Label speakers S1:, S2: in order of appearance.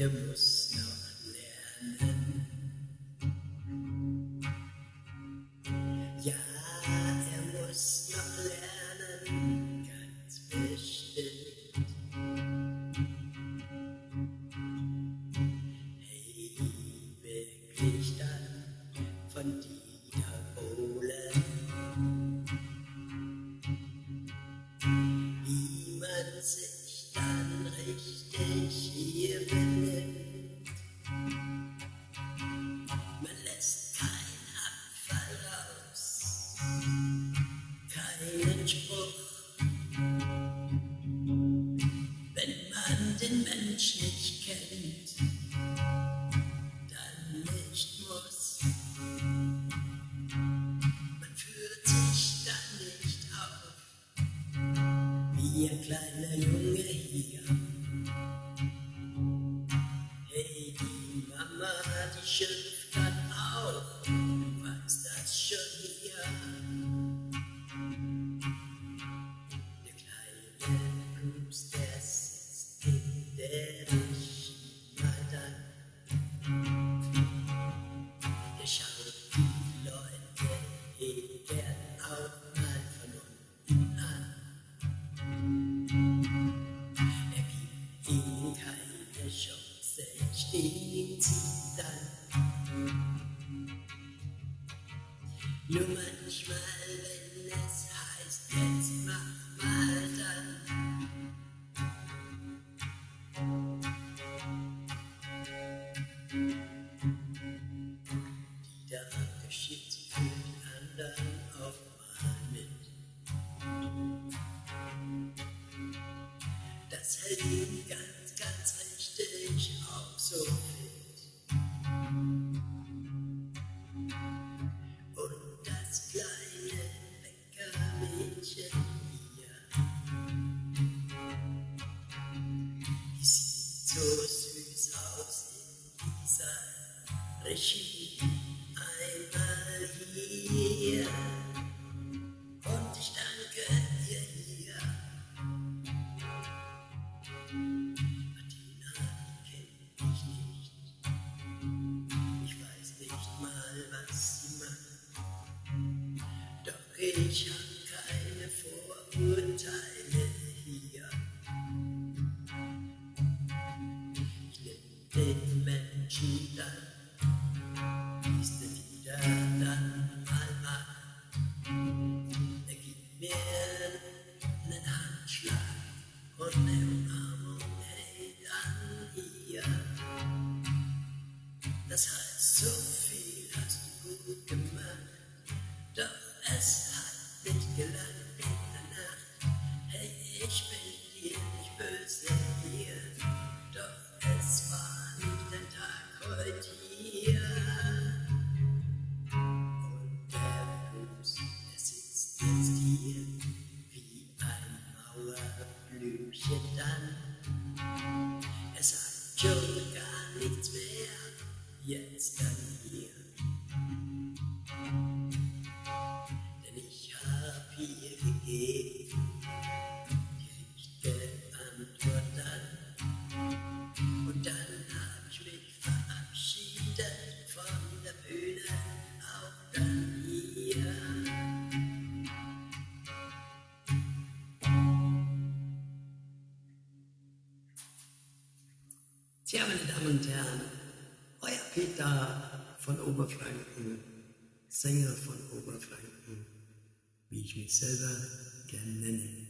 S1: er auf, wie ein kleiner Junge hier. Keine Chance, stehen sie dann. Nur manchmal, wenn es heißt, jetzt mach mal dann. Die da sich für die anderen auch mal mit. Das hält so süß aus in dieser Regie. Einmal hier und ich danke ihr hier. Martina, die kenn ich nicht. Ich weiß nicht mal, was sie macht. Doch ich hab den Menschen dann, liest er wieder dann mal ab. Er gibt mir einen Handschlag und eine Umarmung, hey, dann hier. Das heißt, so viel hast du Mauerblümchen dann. Er sagt schon gar nichts mehr, jetzt dann hier. Tja, meine Damen und Herren, euer Peter von Oberfranken, Sänger von Oberfranken, wie ich mich selber gerne nenne.